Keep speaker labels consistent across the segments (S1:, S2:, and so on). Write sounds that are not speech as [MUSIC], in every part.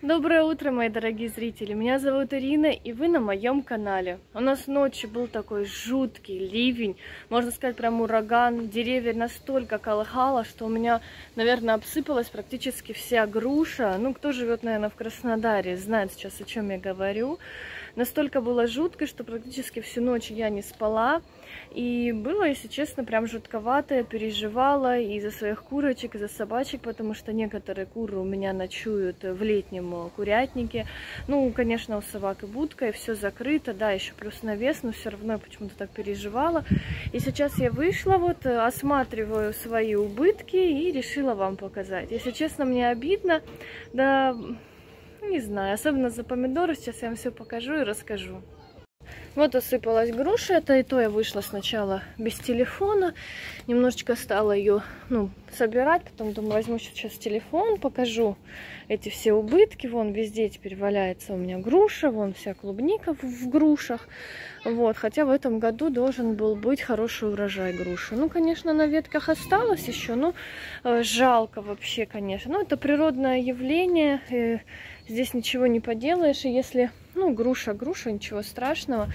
S1: Доброе утро, мои дорогие зрители! Меня зовут Ирина, и вы на моем канале. У нас ночью был такой жуткий ливень, можно сказать, прям ураган. Деревья настолько колыхало, что у меня, наверное, обсыпалась практически вся груша. Ну, кто живет, наверное, в Краснодаре, знает сейчас, о чем я говорю. Настолько было жутко, что практически всю ночь я не спала. И было, если честно, прям жутковато. Я переживала и за своих курочек, и за собачек, потому что некоторые куры у меня ночуют в летнем курятнике. Ну, конечно, у собак и будка, и все закрыто, да, еще плюс навес, но все равно я почему-то так переживала. И сейчас я вышла, вот, осматриваю свои убытки и решила вам показать. Если честно, мне обидно, да не знаю, особенно за помидоры. Сейчас я вам все покажу и расскажу. Вот осыпалась груша, это и то я вышла сначала без телефона, немножечко стала ее, ну, собирать, потом думаю, возьму сейчас телефон, покажу эти все убытки, вон везде теперь валяется у меня груша, вон вся клубника в, в грушах, вот, хотя в этом году должен был быть хороший урожай груши. Ну, конечно, на ветках осталось еще, но э, жалко вообще, конечно, ну, это природное явление, э, здесь ничего не поделаешь, и если ну, груша, груша, ничего страшного.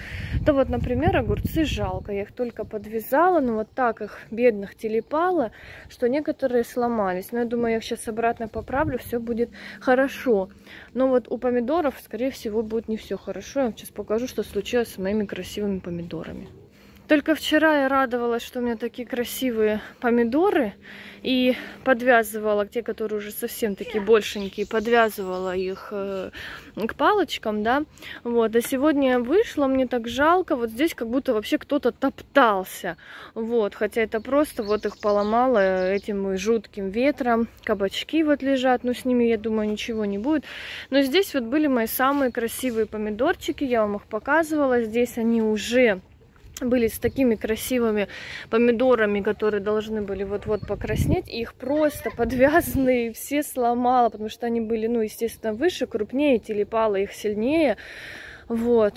S1: То вот, например, огурцы жалко. Я их только подвязала, но вот так их бедных телепала, что некоторые сломались. Но я думаю, я их сейчас обратно поправлю, все будет хорошо. Но вот у помидоров, скорее всего, будет не все хорошо. Я вам сейчас покажу, что случилось с моими красивыми помидорами. Только вчера я радовалась, что у меня такие красивые помидоры. И подвязывала, те, которые уже совсем такие большенькие, подвязывала их э, к палочкам, да. Вот, а сегодня я вышла, мне так жалко, вот здесь как будто вообще кто-то топтался. Вот, хотя это просто вот их поломало этим жутким ветром. Кабачки вот лежат, но с ними, я думаю, ничего не будет. Но здесь вот были мои самые красивые помидорчики, я вам их показывала. Здесь они уже были с такими красивыми помидорами, которые должны были вот-вот покраснеть. И их просто подвязанные все сломала, потому что они были, ну, естественно, выше, крупнее, телепала их сильнее. Вот.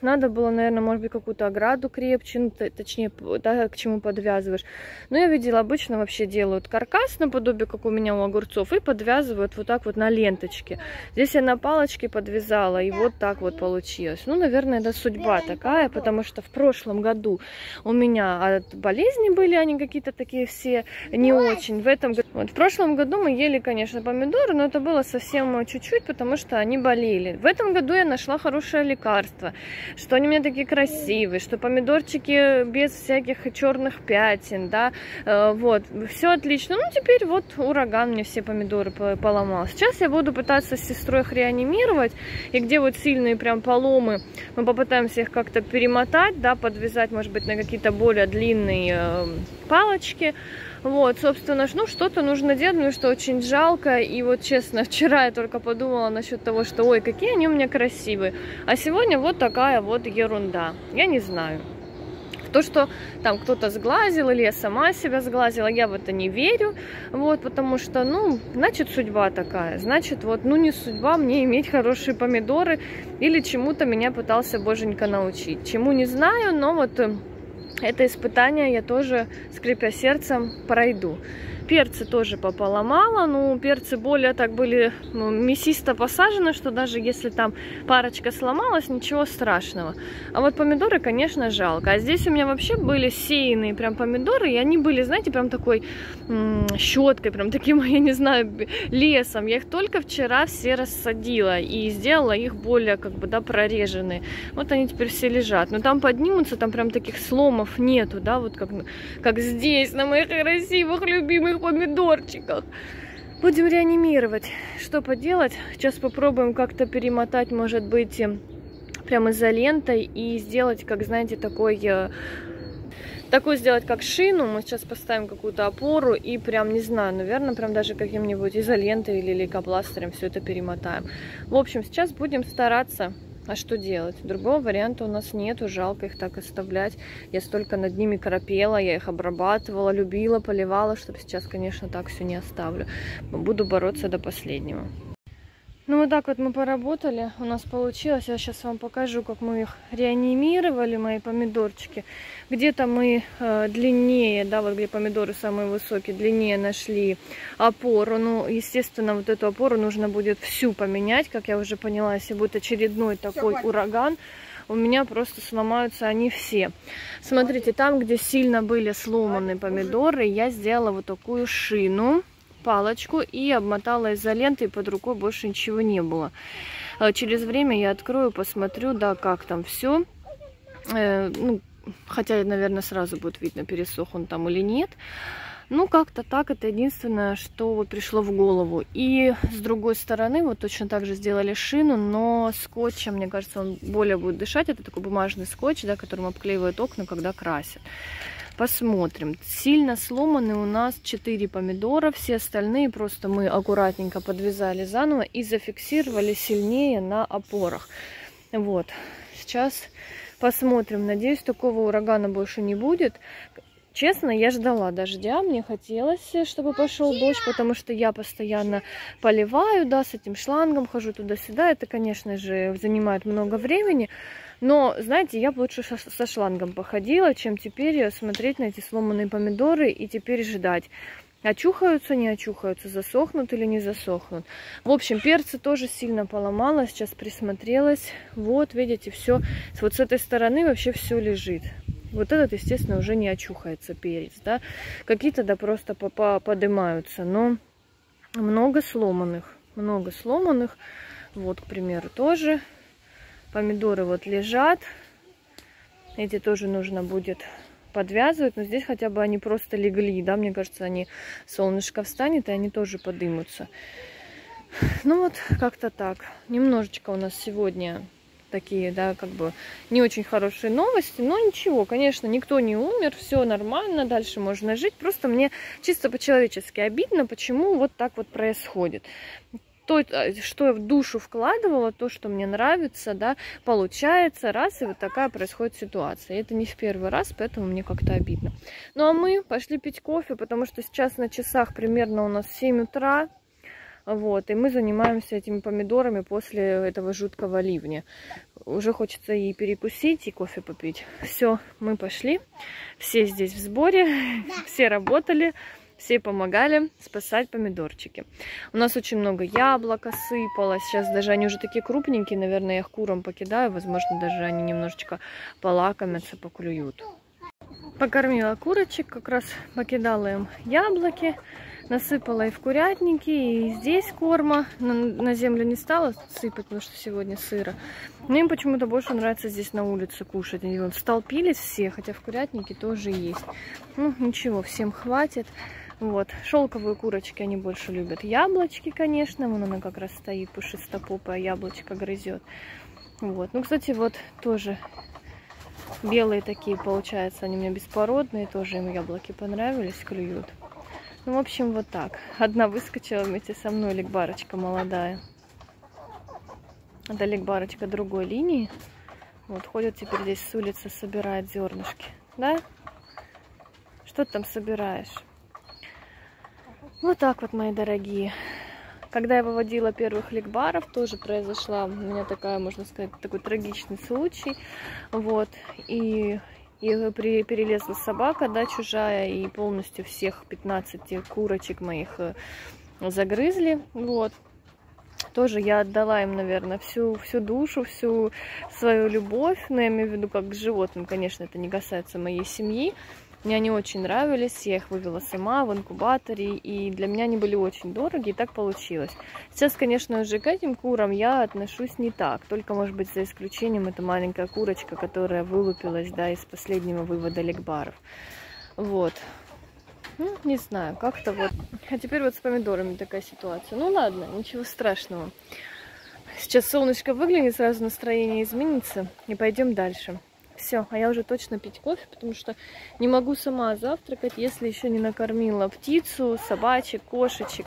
S1: Надо было, наверное, может быть, какую-то ограду крепче, ну, точнее, да, к чему подвязываешь. Но я видела, обычно вообще делают каркас наподобие, как у меня у огурцов, и подвязывают вот так вот на ленточке. Здесь я на палочке подвязала, и вот так вот получилось. Ну, наверное, это судьба такая, потому что в прошлом году у меня от болезни были они какие-то такие все не очень. В этом году, вот, в прошлом году мы ели, конечно, помидоры, но это было совсем чуть-чуть, потому что они болели. В этом году я нашла хорошее лекарство что они у меня такие красивые, что помидорчики без всяких черных пятен, да, э, вот, все отлично. Ну, теперь вот ураган мне все помидоры поломал. Сейчас я буду пытаться с сестрой их реанимировать, и где вот сильные прям поломы, мы попытаемся их как-то перемотать, да, подвязать, может быть, на какие-то более длинные э, палочки, вот, собственно, ну что-то нужно делать, ну что очень жалко. И вот честно, [LAUGHS] вчера я только подумала насчет того, что ой, какие они у меня красивые. А сегодня вот такая вот ерунда. Я не знаю. То, что там кто-то сглазил, или я сама себя сглазила, я в это не верю, вот, потому что, ну, значит, судьба такая, значит, вот, ну, не судьба мне иметь хорошие помидоры, или чему-то меня пытался боженька научить, чему не знаю, но вот э, это испытание я тоже, скрипя сердцем, пройду. Перцы тоже пополомала, но перцы более так были ну, мясисто посажены, что даже если там парочка сломалась, ничего страшного. А вот помидоры, конечно, жалко. А здесь у меня вообще были сеянные прям помидоры, и они были, знаете, прям такой щеткой, прям таким, [LAUGHS] я не знаю, лесом. Я их только вчера все рассадила и сделала их более, как бы, да, прореженные. Вот они теперь все лежат. Но там поднимутся, там прям таких сломов нету, да, вот как, как здесь, на моих красивых, любимых помидорчиках. Будем реанимировать. Что поделать? Сейчас попробуем как-то перемотать, может быть, прямо изолентой и сделать, как знаете, такой э, такую сделать как шину. Мы сейчас поставим какую-то опору и прям, не знаю, наверное, прям даже каким-нибудь изолентой или лейкопластырем все это перемотаем. В общем, сейчас будем стараться а что делать? Другого варианта у нас нету, жалко их так оставлять. Я столько над ними корпела, я их обрабатывала, любила, поливала, чтобы сейчас, конечно, так все не оставлю. Буду бороться до последнего. Ну вот так вот мы поработали, у нас получилось. Я сейчас вам покажу, как мы их реанимировали, мои помидорчики. Где-то мы э, длиннее, да, вот где помидоры самые высокие, длиннее нашли опору. Ну, естественно, вот эту опору нужно будет всю поменять, как я уже поняла, если будет очередной такой Все, ураган у меня просто сломаются они все. Смотрите, там, где сильно были сломаны помидоры, я сделала вот такую шину палочку и обмотала изолентой, под рукой больше ничего не было. А через время я открою, посмотрю, да, как там все. Э, ну, хотя, наверное, сразу будет видно, пересох он там или нет. Ну, как-то так, это единственное, что пришло в голову. И с другой стороны, вот точно так же сделали шину, но скотчем, мне кажется, он более будет дышать. Это такой бумажный скотч, да, которым обклеивают окна, когда красят. Посмотрим. Сильно сломаны у нас 4 помидора. Все остальные просто мы аккуратненько подвязали заново и зафиксировали сильнее на опорах. Вот. Сейчас посмотрим. Надеюсь, такого урагана больше не будет. Честно, я ждала дождя, мне хотелось, чтобы пошел дождь, потому что я постоянно поливаю, да, с этим шлангом, хожу туда-сюда. Это, конечно же, занимает много времени. Но, знаете, я бы лучше со шлангом походила, чем теперь смотреть на эти сломанные помидоры и теперь ждать. Очухаются, не очухаются, засохнут или не засохнут. В общем, перцы тоже сильно поломала, сейчас присмотрелась. Вот, видите, все. Вот с этой стороны вообще все лежит. Вот этот, естественно, уже не очухается перец, да. Какие-то, да, просто поднимаются, но много сломанных, много сломанных. Вот, к примеру, тоже. Помидоры вот лежат. Эти тоже нужно будет подвязывать, но здесь хотя бы они просто легли, да, мне кажется, они солнышко встанет, и они тоже подымутся. Ну вот, как-то так. Немножечко у нас сегодня такие, да, как бы не очень хорошие новости, но ничего, конечно, никто не умер, все нормально, дальше можно жить. Просто мне чисто по-человечески обидно, почему вот так вот происходит то, э, что я в душу вкладывала, то, что мне нравится, да, получается, раз, и вот такая происходит ситуация. И это не в первый раз, поэтому мне как-то обидно. Ну, а мы пошли пить кофе, потому что сейчас на часах примерно у нас 7 утра, вот, и мы занимаемся этими помидорами после этого жуткого ливня. Уже хочется и перекусить, и кофе попить. Все, мы пошли. Все здесь в сборе, [LAUGHS] все работали все помогали спасать помидорчики. У нас очень много яблок осыпалось. Сейчас даже они уже такие крупненькие, наверное, я их курам покидаю. Возможно, даже они немножечко полакомятся, поклюют. Покормила курочек, как раз покидала им яблоки. Насыпала и в курятники, и здесь корма. На, на землю не стала сыпать, потому что сегодня сыро. Но им почему-то больше нравится здесь на улице кушать. Они вот столпились все, хотя в курятнике тоже есть. Ну, ничего, всем хватит. Вот, шелковые курочки они больше любят. Яблочки, конечно, вон она как раз стоит, пушистопопая, яблочко грызет. Вот, ну, кстати, вот тоже белые такие, получается, они у меня беспородные, тоже им яблоки понравились, клюют. Ну, в общем, вот так. Одна выскочила вместе со мной, ликбарочка молодая. Это ликбарочка другой линии. Вот, ходят теперь здесь с улицы, собирает зернышки. Да? Что ты там собираешь? Вот так вот, мои дорогие. Когда я выводила первых ликбаров, тоже произошла у меня такая, можно сказать, такой трагичный случай. Вот. И, и при, перелезла собака, да, чужая, и полностью всех 15 курочек моих э, загрызли. Вот. Тоже я отдала им, наверное, всю, всю душу, всю свою любовь. Но я имею в виду, как к животным, конечно, это не касается моей семьи. Мне они очень нравились, я их вывела сама в инкубаторе, и для меня они были очень дороги, и так получилось. Сейчас, конечно, уже к этим курам я отношусь не так, только, может быть, за исключением эта маленькая курочка, которая вылупилась, да, из последнего вывода легбаров. Вот. Ну, не знаю, как-то вот. А теперь вот с помидорами такая ситуация. Ну ладно, ничего страшного. Сейчас солнышко выглянет, сразу настроение изменится, и пойдем дальше. Все, а я уже точно пить кофе, потому что не могу сама завтракать, если еще не накормила птицу, собачек, кошечек.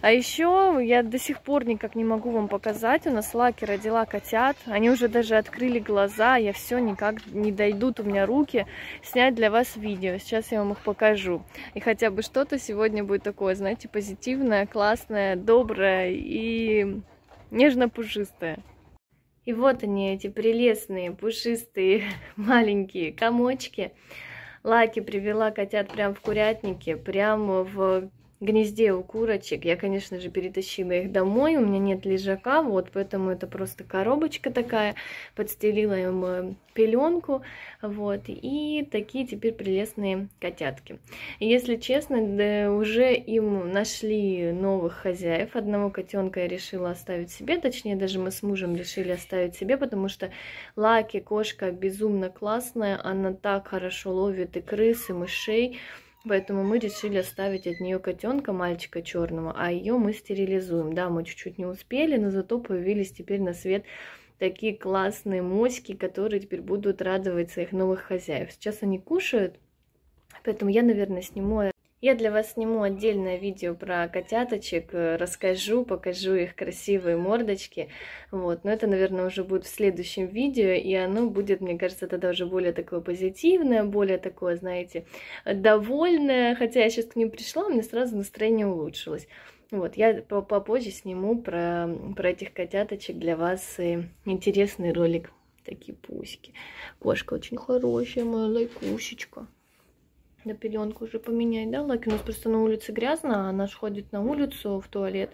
S1: А еще я до сих пор никак не могу вам показать. У нас Лаки родила котят. Они уже даже открыли глаза. Я все никак не дойдут у меня руки снять для вас видео. Сейчас я вам их покажу. И хотя бы что-то сегодня будет такое, знаете, позитивное, классное, доброе и нежно-пушистая. И вот они, эти прелестные, пушистые, [LAUGHS] маленькие комочки. Лаки привела котят прямо в курятнике, прямо в гнезде у курочек. Я, конечно же, перетащила их домой, у меня нет лежака, вот, поэтому это просто коробочка такая, подстелила им э, пеленку, вот, и такие теперь прелестные котятки. И, если честно, да, уже им нашли новых хозяев, одного котенка я решила оставить себе, точнее, даже мы с мужем решили оставить себе, потому что Лаки, кошка, безумно классная, она так хорошо ловит и крыс, и мышей, Поэтому мы решили оставить от нее котенка, мальчика черного, а ее мы стерилизуем. Да, мы чуть-чуть не успели, но зато появились теперь на свет такие классные моськи, которые теперь будут радовать своих новых хозяев. Сейчас они кушают, поэтому я, наверное, сниму я для вас сниму отдельное видео про котяточек, э, расскажу, покажу их красивые мордочки, вот, но это, наверное, уже будет в следующем видео, и оно будет, мне кажется, тогда уже более такое позитивное, более такое, знаете, довольное, хотя я сейчас к ним пришла, у меня сразу настроение улучшилось. Вот, я попозже сниму про, про этих котяточек для вас э, интересный ролик. Такие пуськи. Кошка очень хорошая, моя лайкушечка. На пеленку уже поменять, да, Лаки? У нас просто на улице грязно, а она ж ходит на улицу в туалет.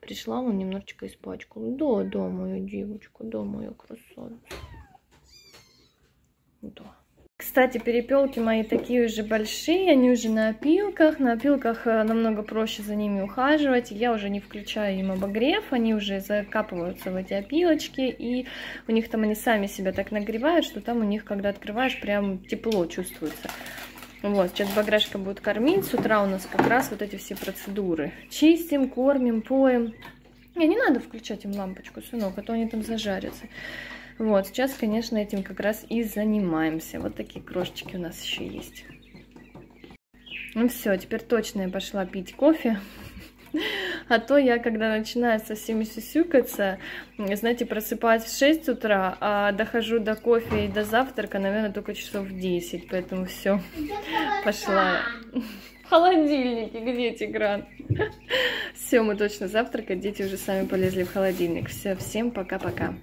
S1: Пришла, он немножечко испачкал. Да, да, моя девочка, да, моя красавица. Да. Кстати, перепелки мои такие уже большие, они уже на опилках. На опилках э, намного проще за ними ухаживать. Я уже не включаю им обогрев, они уже закапываются в эти опилочки. И у них там они сами себя так нагревают, что там у них, когда открываешь, прям тепло чувствуется. Вот, сейчас баграшка будет кормить. С утра у нас как раз вот эти все процедуры. Чистим, кормим, поем. Не, не надо включать им лампочку, сынок, а то они там зажарятся. Вот, сейчас, конечно, этим как раз и занимаемся. Вот такие крошечки у нас еще есть. Ну все, теперь точно я пошла пить кофе. А то я, когда начинаю со всеми сюсюкаться, знаете, просыпаюсь в 6 утра, а дохожу до кофе и до завтрака, наверное, только часов в 10. Поэтому все, пошла. В [LAUGHS] холодильнике, где Тигран? Все, мы точно завтракать, дети уже сами полезли в холодильник. Все, всем пока-пока.